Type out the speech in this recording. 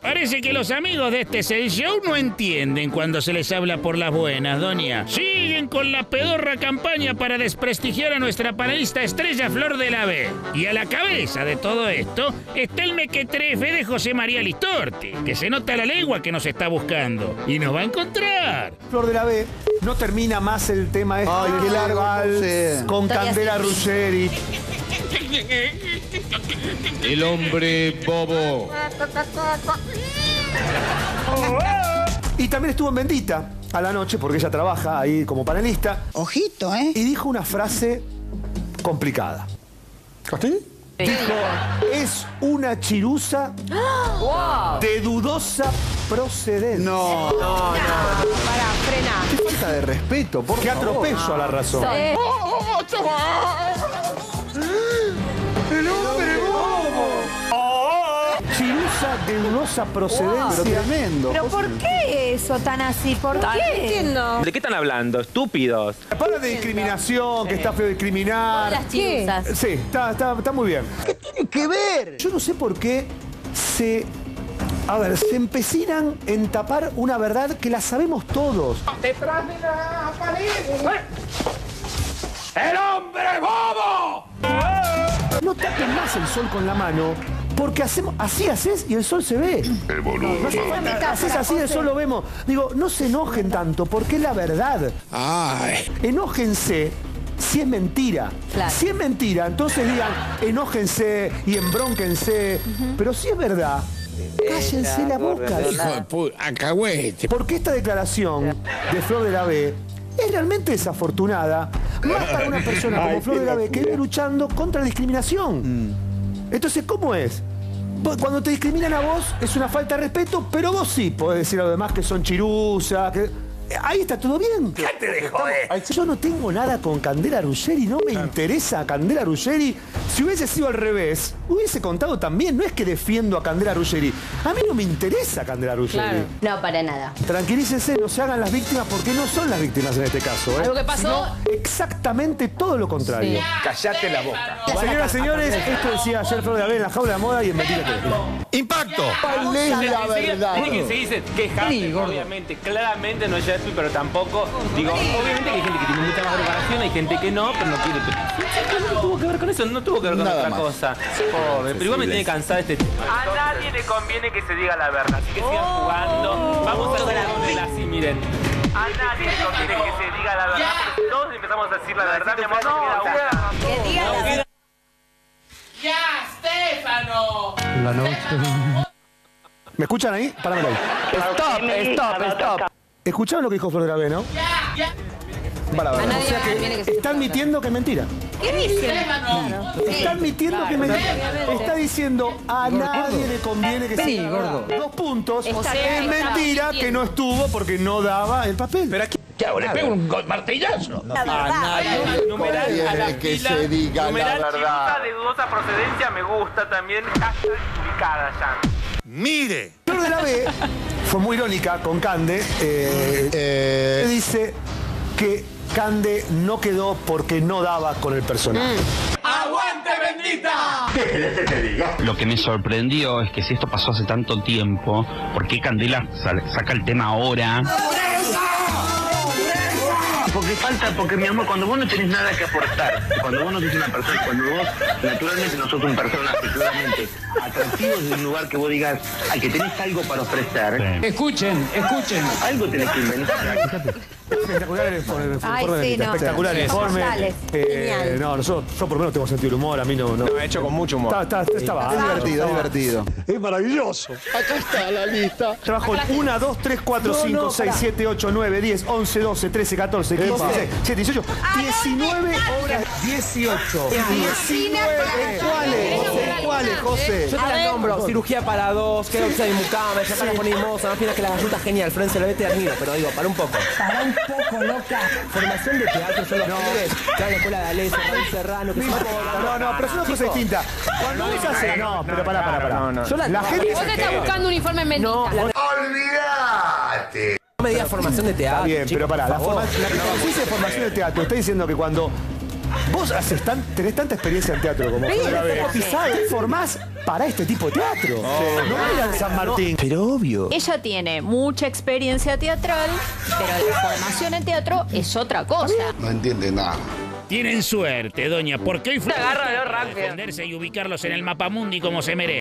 Parece que los amigos de este Cell Show no entienden cuando se les habla por las buenas, doña. Siguen con la pedorra campaña para desprestigiar a nuestra panelista estrella Flor de la B. Y a la cabeza de todo esto está el mequetrefe de José María Listorti, que se nota la lengua que nos está buscando. Y nos va a encontrar. Flor de la B, no termina más el tema este Ay, qué largo, Vals no sé. con Candela. Ruggeri. El hombre bobo. Y también estuvo en Bendita a la noche, porque ella trabaja ahí como panelista, Ojito, ¿eh? y dijo una frase complicada. Dijo, es una chirusa de dudosa procedencia. No, Para, frena. qué falta de respeto, por Qué favor. atropello a la razón. Eh, Chirusa de dudosa Pero procedencia. tremendo. ¿Pero por qué eso tan así? ¿Por qué? entiendo. ¿De qué están hablando? Estúpidos. Para de discriminación, que está feo discriminar. Las chirusas. Sí, está, está, está muy bien. Tiene que ver. Yo no sé por qué se. A ver, se empecinan en tapar una verdad que la sabemos todos. No tapen más el sol con la mano, porque hacemos, así haces y el sol se ve. No hace falta, haces así y el sol lo vemos. Digo, no se enojen tanto, porque es la verdad. Enójense si es mentira. Claro. Si es mentira, entonces digan, enójense y embrónquense. Pero si es verdad, cállense la boca. Acahuete. Porque esta declaración de Flor de la B es realmente desafortunada, más para una persona como Flor de la B que viene luchando contra la discriminación. Entonces, ¿cómo es? Cuando te discriminan a vos es una falta de respeto, pero vos sí podés decir a los demás que son chirusas, que... Ahí está todo bien. Yo no tengo nada con Candela Ruggeri, no me interesa Candela Ruggeri. Si hubiese sido al revés, hubiese contado también. No es que defiendo a Candela Ruggeri. A mí no me interesa Candela Ruggeri. No, para nada. Tranquilícense, no se hagan las víctimas porque no son las víctimas en este caso. ¿eh? Algo que pasó- Sino exactamente todo lo contrario. Callate la boca. Señoras y señores, esto decía ayer Flor de Abel en la jaula de moda y en Mentira. Impacto. ¿Cuál es la verdad? Tiene que seguirse quejando, obviamente. Claramente no es Pero tampoco. Digo, obviamente que hay gente que tiene mucha más preparación, hay gente que no, pero no quiere. Pero no tuvo que ver con eso, no tuvo que ver con Nada otra más. cosa. Pobre, pero igual me tiene cansada este. A nadie le conviene que se diga la verdad, así que sigan jugando. Vamos a hacer así, miren. A nadie le conviene que se diga la verdad, porque todos empezamos a decir la verdad, mi amor, no queda una. Que diga la verdad. ¿Me escuchan ahí? Páramelo ahí. Stop, stop, stop. ¿Escucharon lo que dijo Flor de Abel, no? Para, para. A nadie O sea que está admitiendo que es mentira. ¿Qué dicen? Está admitiendo que es mentira. Está diciendo a nadie le conviene que se Sí, diga gordo. la. Dos puntos. Está es mentira que no estuvo porque no daba el papel. Pero aquí ¿Qué hago? Le pego un martillazo. La verdad. Numeral a la que fila, se diga la verdad. de dudosa procedencia me gusta también. Hashtag ubicada ya. Mire. Flor de la B fue muy irónica con Cande. eh, Eh, dice que Cande no quedó porque no daba con el personaje. Lo que me sorprendió es que si esto pasó hace tanto tiempo, ¿por qué Candela saca el tema ahora? Porque falta, porque mi amor, cuando vos no tenés nada que aportar, cuando vos no sos una persona, cuando vos naturalmente no sos un personaje claramente atractivo desde un lugar que vos digas, al que tenés algo para ofrecer, Escuchen, escuchen. algo tenés que inventar. Espectacular el informe. el Ay, sí, no. Espectacular el informe. Eh, Genial. no, nosotros, yo por lo menos tengo sentido del humor, a mí no. no. Lo he hecho con mucho humor. Está, está, está bárbaro, divertido, está divertido. Es maravilloso. Acá está la lista. Trabajo en 1, 2, 3, 4, 5, 6, 7, 8, 9, 10, 11, 12, 13, 14, 15, 16, 17, 18, 19 horas. 18. 19. ¿Cuáles? ¿Cuáles, José? Yo te las nombro. Cirugía para dos, que de mucama, ya para poner moza, no piensas que la galluta es genial, Florencia la vete admiro, pero digo, para un poco. Para un poco, loca. Formación de teatro, son los pibes, a la escuela de Alessio, Raúl Serrano, que No no, no, pero es una cosa distinta. Cuando vos haces. No, pero pará, pará, pará. Yo la, gente. Vos te estás buscando un informe en mentira. No me digas formación de teatro. Bien, chico, pero pará, la, forma, la, formación de teatro está diciendo que cuando Vos haces tan, tenés tanta experiencia en teatro como. Quizás te formás para este tipo de teatro. no ir al San Martín. Pero obvio. Ella tiene mucha experiencia teatral, pero la formación en teatro es otra cosa. No entiende nada. Tienen suerte, doña, porque hoy fue Agárralo rápido. defenderse y ubicarlos en el mapamundi como se merece.